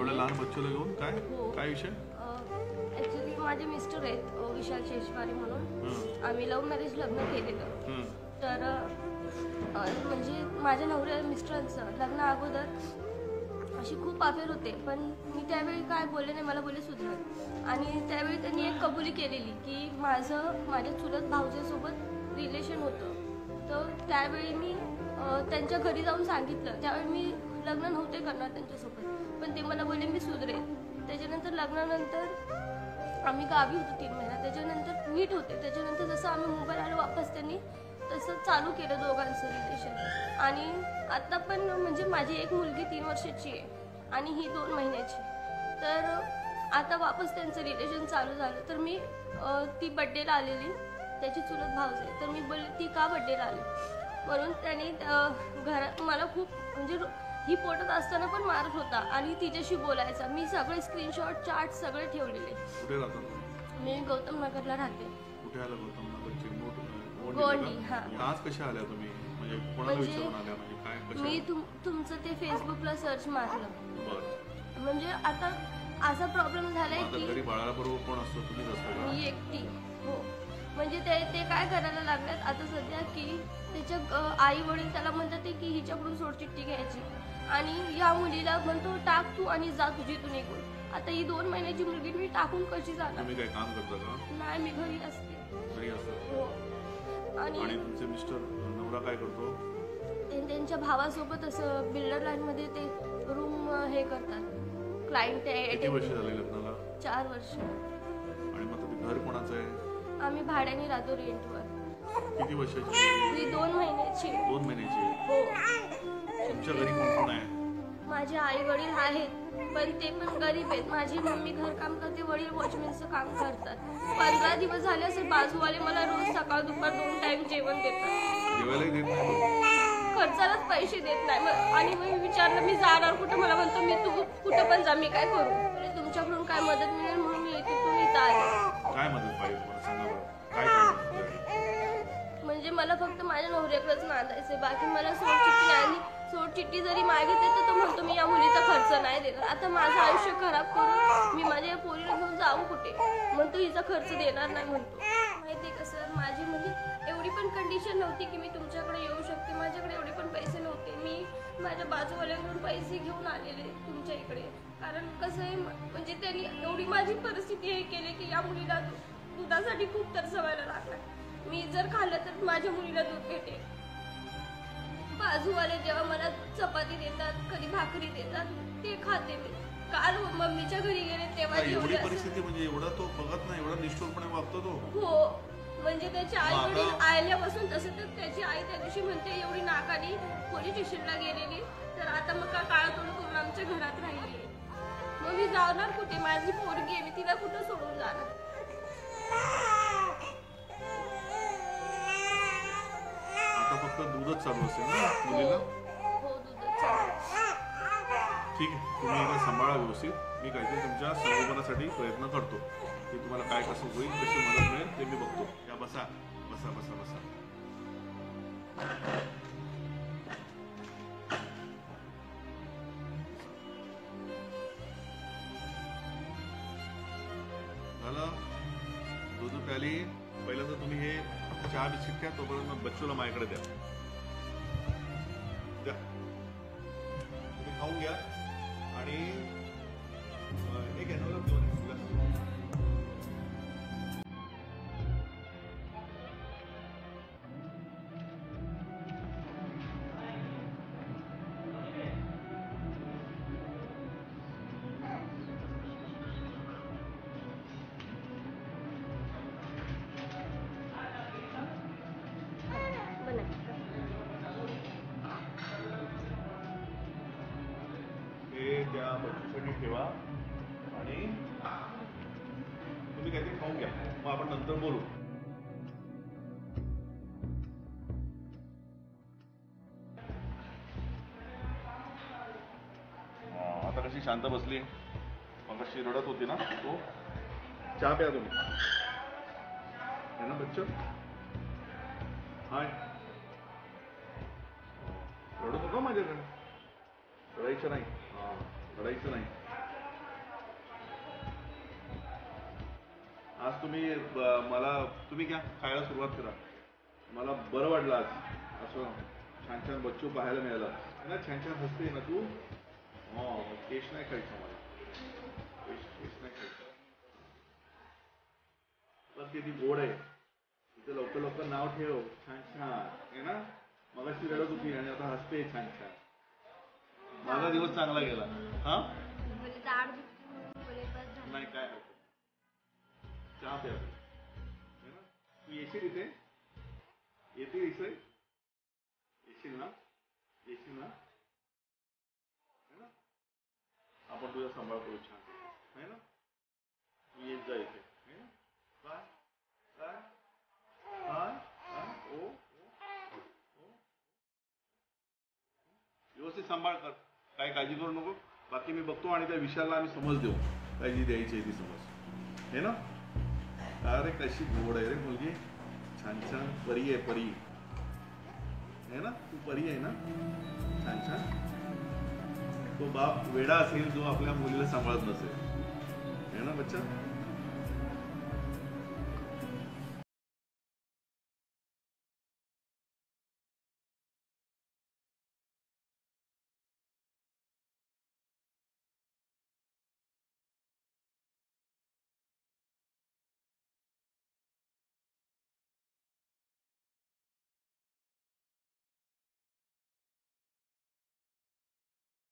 एवढ्या लहान बच्चूला घेऊन काय हो. काय विषय? ॲक्च्युली माझे मिस्टर आहेत अ, विशाल शेषवारी म्हणून. आम्ही लव्ह मॅरेज लग्न केलेलं. तर अ, म्हणजे माझ्या नवऱ्या मिस्टरांचं लग्न अगोदर अशी खूप अफेअर होते पण मी त्यावेळी काय बोलले नाही मला बोलले सुधरत आणि त्यावेळी त्यांनी एक कबुली केलेली की माझं माझ्या चुलत भाऊजेसोबत रिलेशन होतं. तर त्यावेळी मी अ, त्यांच्या घरी जाऊन सांगितलं. त्यावेळी मी लग्न नव्हते करणार त्यांच्यासोबत. पण ते मला बोलले मी सुधरेन. त्याच्यानंतर लग्नानंतर आम्ही गावी होतो तीन महिना. त्याच्यानंतर नीट होते. त्याच्यानंतर जसं आम्ही मोबाईल आलो वापस त्यांनी तसं चालू केलं दोघांचं रिलेशन आणि आता पण म्हणजे माझी एक मुलगी तीन वर्षाची आहे आणि ही दोन महिन्याची. तर आता वापस त्यांचं रिलेशन चालू झालं. तर मी ती बड्डेला आलेली. त्याची चुलत भाऊज आहे. तर मी बोलले ती का बड्डेला आली? म्हणून त्याने घरात मला खूप म्हणजे ही पोटात असताना पण मारत होता आणि तिच्याशी बोलायचा. मी सगळे स्क्रीनशॉट चार्ट सगळे ठेवलेले. कुठे? मी गौतम नगरला राहते. कुठे आला गौतम नगरची मोठ गोंडी, हा. आज कशा आल्या तुम्ही? म्हणजे कोणाला म्हणजे विचारून आल्या? म्हणजे काय मी कशा तुम तुमचं ते फेसबुकला सर्च मारलं. बरं. म्हणजे आता असा प्रॉब्लेम झालाय आता की घरी बाळाला बरोबर कोण असतो? तुम्हीच असतो का? मी एकटी. हो. म्हणजे ते ते काय करायला लागल्यात आता सध्या की त्याच्या आई वडील त्याला म्हणतात की हिच्याकडून सोडचिठ्ठी घ्यायची. आणि या मुलीला म्हणतो टाक तू आणि जा तुझी तू निघून. आता ही दोन महिन्याची मुलगी मी टाकून कशी जाणार? तुम्ही काय काम करता का? नाही मी घरी असते. घरी हो. आणि तुमचे मिस्टर नवरा काय करतो? त्यांच्या भावासोबत असं बिल्डर लाईन मध्ये ते रूम हे करतात. क्लायंट किती ते वर्ष झाले लग्नाला? चार वर्ष. आणि मग घर कोणाचं आहे? आम्ही भाड्याने राहतो रेंटवर किती वर्षाची? मी दोन महिन्याची. दोन महिन्याची. हो. तुमच्या घरी कोण कोण आहे? माझे आई वडील आहेत पण ते पण गरीब आहेत. माझी मम्मी घरकाम करते वडील वॉचमॅनचं काम करतात. पंधरा दिवस झाले असे बाजूवाले मला रोज सकाळ दुपार दोन टाइम जेवण देतात. जेवायलाही देत नाही? खर्चालाच पैसे देत नाही. मग आणि मग मी विचारलं मी जाणार कुठं? मला म्हणतो मी तू कुठं पण जा मी काय करू? तुमच्याकडून काय मदत मिळेल म्हणून मी इथं आले. काय मदत पाहिजे म्हणजे मला फक्त माझ्या नवऱ्याकडेच नांदायचंय. बाकी मला सोडचिठ्ठी आली. सोडचिठ्ठी जरी मागितली तर तो म्हणतो मी या मुलीचा खर्च नाही देणार. आता माझं आयुष्य खराब करून मी माझ्या पोरीला घेऊन जाऊ कुठे? म्हणतो हिचा खर्च देणार नाही म्हणतो. माहितीये का सर? माझी म्हणजे एवढी पण कंडिशन नव्हती की मी तुमच्याकडे येऊ शकते. माझ्याकडे एवढे पण पैसे नव्हते. मी माझ्या बाजूवाल्याकडून पैसे घेऊन आलेले तुमच्या इकडे. कारण कसं आहे म्हणजे त्यांनी एवढी माझी परिस्थिती हे केली की या मुलीला दुधासाठी खूप तरसवायला लागला. मी जर खाल्लं तर माझ्या मुलीला दूध भेटेल. बाजूवाले जेव्हा मला चपाती देतात कधी भाकरी देतात ते खाते मी. काल मम्मीच्या घरी गेले तेव्हा एवढी परिस्थिती म्हणजे एवढा तो बघत नाही एवढा निष्ठुरपणे वागतो तो. हो म्हणजे त्याची आई वडील आल्यापासून तसं तर त्याची आई त्या दिवशी म्हणते एवढी नाकानी पोलीस स्टेशनला गेलेली तर आता मग का काळा तोंड करून आमच्या घरात राहिली मग मी जाणार कुठे? माझी पोरगी आहे मी तिला कुठं सोडून जाणार? दूधच चालू असेल ना मुलीला? ठीक आहे तुम्ही एकदा सांभाळा व्यवस्थित. मी काहीतरी तुमच्या संगोपनासाठी प्रयत्न करतो. की तुम्हाला काय कसं होईल कशी मदत मिळेल ते मी बघतो. या बसा. बसा बसा बसा. झालं? दूध प्याली. पहिलं तर तुम्ही हे चहा बिस्किट घ्या तोपर्यंत बच्चूला माझ्याकडे द्या. खाऊन घ्या. आणि अं, हे घ्या नवरा घेऊन हे ठेवा. आणि तुम्ही काहीतरी खाऊन घ्या. मग आपण नंतर बोलू. आता कशी शांत बसली. मग कशी रडत होती ना तो. चहा प्या तुम्ही. है ना बच्च? हाय. रडत होतो माझ्याकडे? रडायचं नाही. रडायचं नाही. आज तुम्ही मला तुम्ही घ्या खायला सुरुवात करा. मला बरं वाटलं आज. असं छान छान बच्चू पाहायला मिळाला. ना छान छान हसते ना तू? हा केश नाही खायचं मला. किती गोड आहे. तिथे लवकर लवकर नाव ठेव. छान छान. आहे ना? मग अशी रडत होती आणि आता हसते छान छान. माझा दिवस चांगला गेला. हा? झालं. नाही काय. चहा प्या. तू येशील इथे? येतील इथे? येशील ना? येशील ना? है आपण तुझा सांभाळ करू छान है ना? तू येत जा इथे. काय? काय? ओ? व्यवस्थित सांभाळ कर. काय काळजी करू नको. बाकी मी बघतो आणि त्या विषयाला आम्ही समज देऊ. काळजी द्यायची आहे ती समज. हे ना? अरे कशी गोड आहे रे मुलगी. छान छान. परी आहे परी. आहे ना? तू परी आहे ना? छान छान. तो बाप वेडा असेल जो आपल्या मुलीला सांभाळत नसेल. है ना बच्चा?